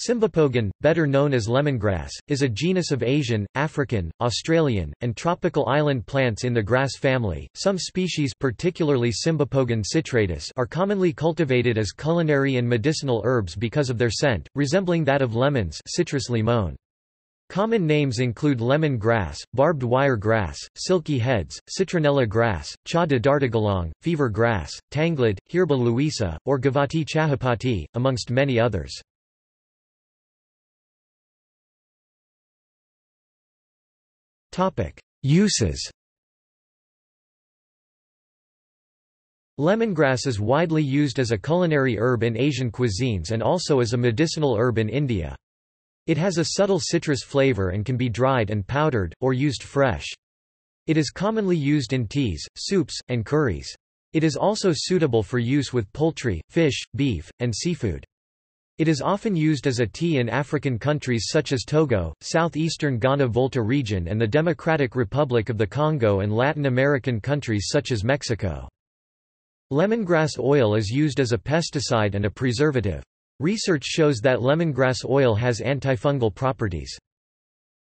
Cymbopogon, better known as lemongrass, is a genus of Asian, African, Australian, and tropical island plants in the grass family. Some species, particularly Cymbopogon citratus, are commonly cultivated as culinary and medicinal herbs because of their scent, resembling that of lemons, Citrus limon. Common names include lemon grass, barbed wire grass, silky heads, citronella grass, cha de Dartigalongue, fever grass, tanglad, hierba luisa, or gavati chahapati, amongst many others. Uses Lemongrass is widely used as a culinary herb in Asian cuisines and also as a medicinal herb in India. It has a subtle citrus flavor and can be dried and powdered, or used fresh. It is commonly used in teas, soups, and curries. It is also suitable for use with poultry, fish, beef, and seafood. It is often used as a tea in African countries such as Togo, southeastern Ghana Volta region and the Democratic Republic of the Congo and Latin American countries such as Mexico. Lemongrass oil is used as a pesticide and a preservative. Research shows that lemongrass oil has antifungal properties.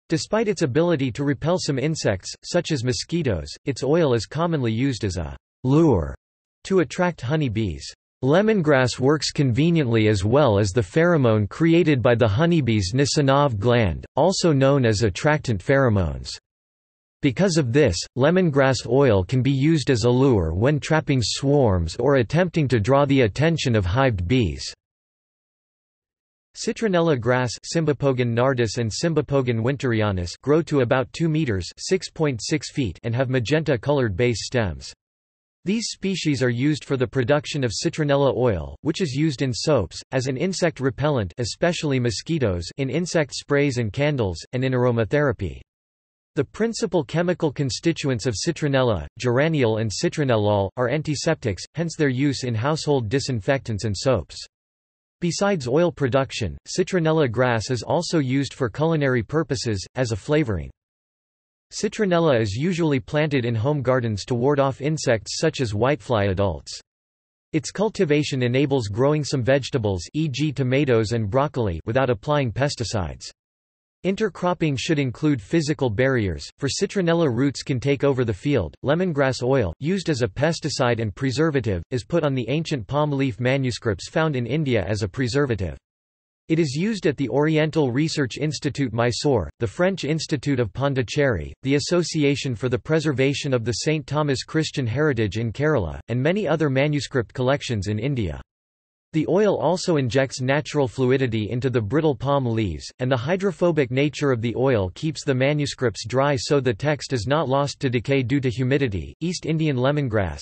Despite its ability to repel some insects, such as mosquitoes, its oil is commonly used as a lure to attract honey bees. Lemongrass works conveniently as well as the pheromone created by the honeybee's Nasonov gland, also known as attractant pheromones. Because of this, lemongrass oil can be used as a lure when trapping swarms or attempting to draw the attention of hived bees. Citronella grass Cymbopogon nardus and Cymbopogon winterianus grow to about 2 meters (6.6 feet) and have magenta-colored base stems. These species are used for the production of citronella oil, which is used in soaps, as an insect repellent especially mosquitoes in insect sprays and candles, and in aromatherapy. The principal chemical constituents of citronella, geraniol and citronellol, are antiseptics, hence their use in household disinfectants and soaps. Besides oil production, citronella grass is also used for culinary purposes, as a flavoring. Citronella is usually planted in home gardens to ward off insects such as whitefly adults. Its cultivation enables growing some vegetables e.g. tomatoes and broccoli without applying pesticides. Intercropping should include physical barriers, for citronella roots can take over the field. Lemongrass oil, used as a pesticide and preservative, is put on the ancient palm leaf manuscripts found in India as a preservative. It is used at the Oriental Research Institute Mysore, the French Institute of Pondicherry, the Association for the Preservation of the St. Thomas Christian Heritage in Kerala, and many other manuscript collections in India. The oil also injects natural fluidity into the brittle palm leaves, and the hydrophobic nature of the oil keeps the manuscripts dry so the text is not lost to decay due to humidity. East Indian lemongrass,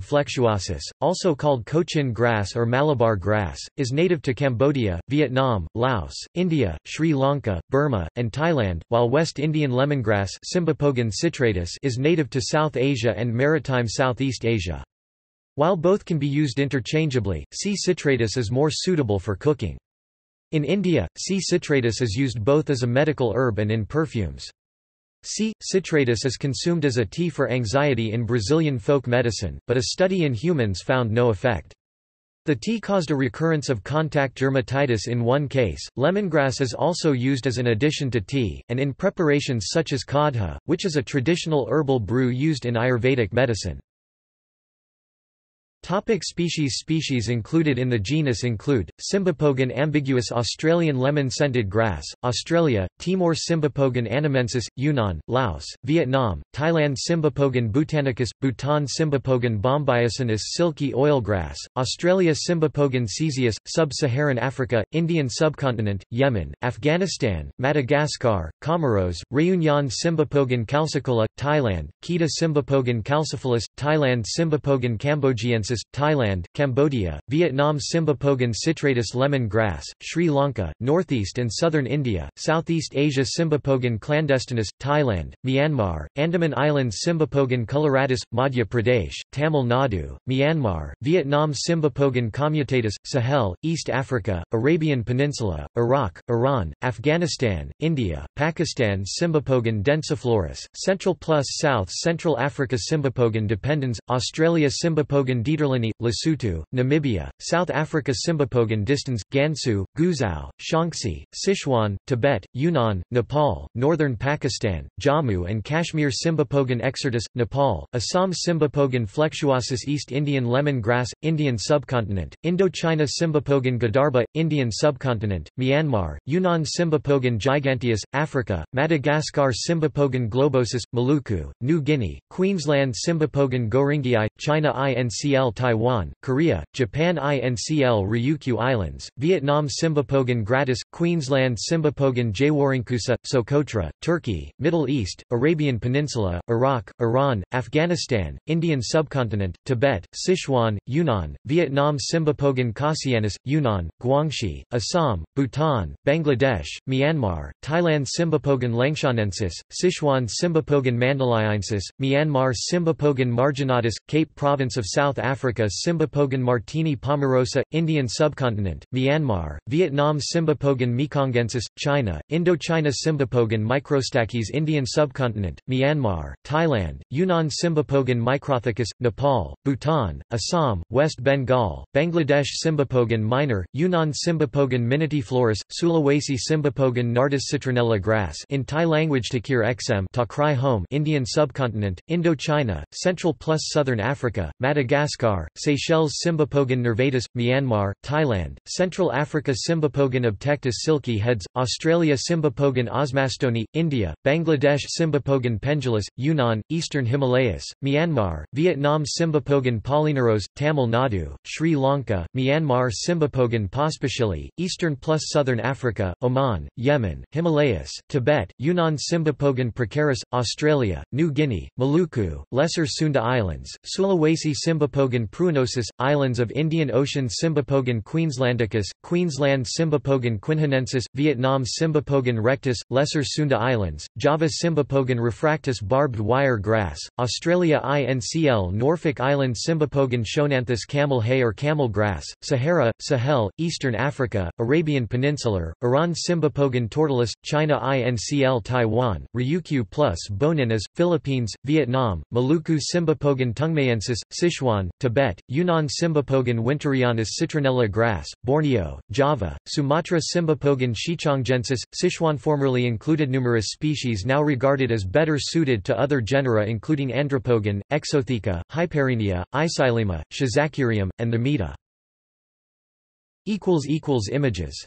flexuosus, also called Cochin grass or Malabar grass, is native to Cambodia, Vietnam, Laos, India, Sri Lanka, Burma, and Thailand, while West Indian lemongrass, citratus, is native to South Asia and maritime Southeast Asia. While both can be used interchangeably, C. citratus is more suitable for cooking. In India, C. citratus is used both as a medical herb and in perfumes. C. citratus is consumed as a tea for anxiety in Brazilian folk medicine, but a study in humans found no effect. The tea caused a recurrence of contact dermatitis in one case. Lemongrass is also used as an addition to tea, and in preparations such as kadha, which is a traditional herbal brew used in Ayurvedic medicine. Topic species Species included in the genus include, Cymbopogon ambiguus Australian lemon-scented grass, Australia, Timor Cymbopogon annamensis, Yunnan, Laos, Vietnam, Thailand Cymbopogon bhutanicus, Bhutan Cymbopogon bombycinus silky oilgrass, Australia Cymbopogon caesius, Sub-Saharan Africa, Indian subcontinent, Yemen, Afghanistan, Madagascar, Comoros, Réunion Cymbopogon calcicola, Thailand, Kedah Cymbopogon calciphyllus, Thailand Cymbopogon cambodgiensis Thailand, Cambodia, Vietnam Cymbopogon citratus lemon grass, Sri Lanka, northeast and southern India, Southeast Asia Cymbopogon clandestinus, Thailand, Myanmar, Andaman Islands Cymbopogon coloratus, Madhya Pradesh, Tamil Nadu, Myanmar, Vietnam Cymbopogon commutatus, Sahel, East Africa, Arabian Peninsula, Iraq, Iran, Afghanistan, India, Pakistan Cymbopogon densiflorus, Central plus South Central Africa Cymbopogon dependens, Australia Cymbopogon Swaziland, Lesotho, Namibia, South Africa Cymbopogon distans, Gansu, Guizhou, Shaanxi, Sichuan, Tibet, Yunnan, Nepal, northern Pakistan, Jammu and Kashmir Cymbopogon exodus, Nepal, Assam Cymbopogon flexuosus East Indian lemon grass, Indian subcontinent, Indochina Cymbopogon gidarba, Indian subcontinent, Myanmar, Yunnan Cymbopogon giganteus, Africa, Madagascar Cymbopogon globosus, Maluku, New Guinea, Queensland Cymbopogon goringii, China INCL Taiwan, Korea, Japan INCL Ryukyu Islands, Vietnam Cymbopogon gratus, Queensland Cymbopogon jwarancusa, Socotra, Turkey, Middle East, Arabian Peninsula, Iraq, Iran, Afghanistan, Indian subcontinent, Tibet, Sichuan, Yunnan, Vietnam Cymbopogon khasianus, Yunnan, Guangxi, Assam, Bhutan, Bangladesh, Myanmar, Thailand Cymbopogon liangshanensis, Sichuan Cymbopogon mandalayensis, Myanmar Cymbopogon marginatus, Cape Province of South Africa Cymbopogon martinii palmarosa, Indian subcontinent, Myanmar, Vietnam Cymbopogon mekongensis, China, Indochina Cymbopogon microstachys Indian subcontinent, Myanmar, Thailand, Yunnan Cymbopogon microthecus, Nepal, Bhutan, Assam, West Bengal, Bangladesh Cymbopogon minor, Yunnan Cymbopogon minutiflorus, Sulawesi Cymbopogon nardus citronella grass in Thai language Takir Xm Takrai home Indian subcontinent, Indochina, Central plus Southern Africa, Madagascar, Seychelles Cymbopogon nervatus, Myanmar, Thailand, Central Africa Cymbopogon obtectus silky heads, Australia Cymbopogon osmastoni, India, Bangladesh Cymbopogon pendulus, Yunnan, Eastern Himalayas, Myanmar, Vietnam Cymbopogon polyneuros, Tamil Nadu, Sri Lanka, Myanmar Cymbopogon pospischili, Eastern plus Southern Africa, Oman, Yemen, Himalayas, Tibet, Yunnan Cymbopogon procerus, Australia, New Guinea, Maluku, Lesser Sunda Islands, Sulawesi Cymbopogon pruinosus, Islands of Indian Ocean Cymbopogon queenslandicus, Queensland Cymbopogon quinhonensis, Vietnam Cymbopogon rectus, Lesser Sunda Islands, Java Cymbopogon refractus barbed wire grass, Australia INCL Norfolk Island Cymbopogon schoenanthus camel hay or camel grass, Sahara, Sahel, Eastern Africa, Arabian Peninsular, Iran Cymbopogon tortoise, China INCL Taiwan, Ryukyu plus Boninas, Philippines, Vietnam, Maluku Cymbopogon tungmaiensis, Sichuan, Tibet, Yunnan Cymbopogon winterianus citronella grass, Borneo, Java, Sumatra Cymbopogon xichangensis, Sichuan formerly included numerous species now regarded as better suited to other genera including Andropogon, Exotheca, Hyparrhenia, Iseilema, Schizachyrium, and Themeda. Images